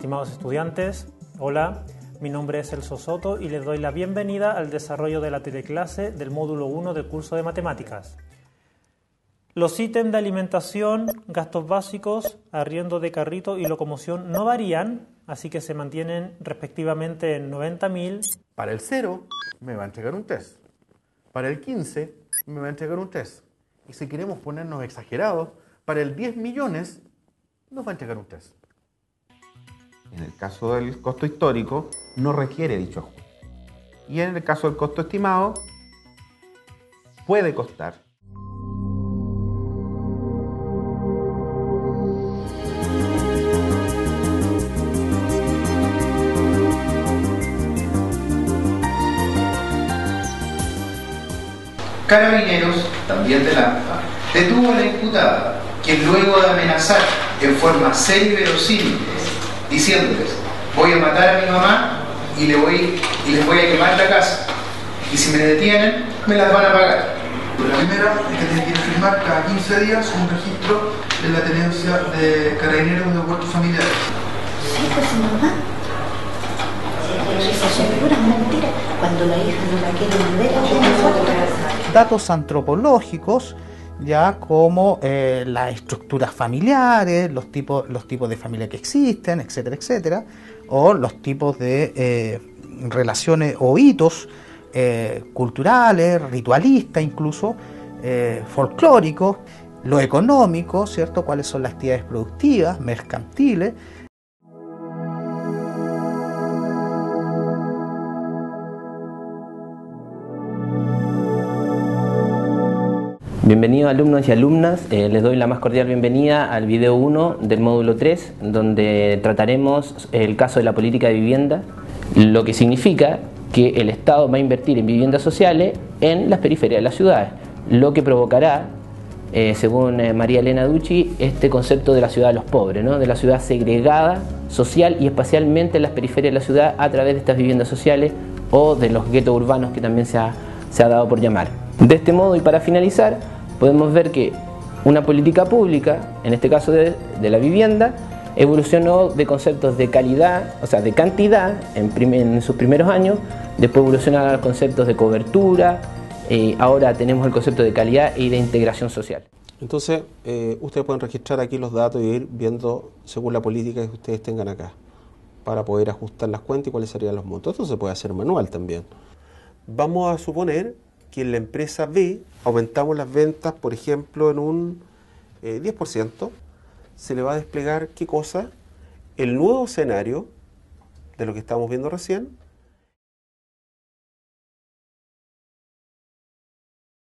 Estimados estudiantes, hola, mi nombre es Elso Soto y les doy la bienvenida al desarrollo de la teleclase del módulo 1 del curso de matemáticas. Los ítems de alimentación, gastos básicos, arriendo de carrito y locomoción no varían, así que se mantienen respectivamente en 90.000. Para el 0 me va a entregar un test. Para el 15 me va a entregar un test. Y si queremos ponernos exagerados, para el 10 millones nos va a entregar un test. En el caso del costo histórico, no requiere dicho ajuste. Y en el caso del costo estimado, puede costar. Carabineros, también de la detuvo a la imputada, quien luego de amenazar en forma seria y verosímil, diciéndoles, voy a matar a mi mamá y, le voy, y les voy a quemar la casa, y si me detienen, me las van a pagar. La primera es que tiene que firmar cada 15 días un registro de la tenencia de carabineros de huertos familiares. Sí, pues su mamá. Eso mentira. Cuando la hija no la quiere ver, datos antropológicos, ya como eh, las estructuras familiares, los tipos, los tipos de familia que existen, etcétera, etcétera, o los tipos de eh, relaciones o hitos eh, culturales, ritualistas incluso, folclóricos, lo económico, ¿cierto? Cuáles son las actividades productivas, mercantiles, Bienvenidos alumnos y alumnas, Eh, les doy la más cordial bienvenida al video 1 del módulo 3, donde trataremos el caso de la política de vivienda, lo que significa que el Estado va a invertir en viviendas sociales en las periferias de las ciudades, lo que provocará, eh, según eh, María Elena Ducci, este concepto de la ciudad de los pobres, ¿no? de la ciudad segregada social y espacialmente en las periferias de la ciudad a través de estas viviendas sociales o de los guetos urbanos que también se ha, se ha dado por llamar. De este modo y para finalizar, podemos ver que una política pública, en este caso de, de la vivienda, evolucionó de conceptos de calidad, o sea, de cantidad en, prim- en sus primeros años, después evolucionaron a los conceptos de cobertura, eh, ahora tenemos el concepto de calidad y de integración social. Entonces, eh, ustedes pueden registrar aquí los datos y ir viendo según la política que ustedes tengan acá, para poder ajustar las cuentas y cuáles serían los montos. Esto se puede hacer manual también. Vamos a suponer que en la empresa B aumentamos las ventas, por ejemplo, en un eh, 10%. Se le va a desplegar qué cosa? El nuevo escenario de lo que estamos viendo recién,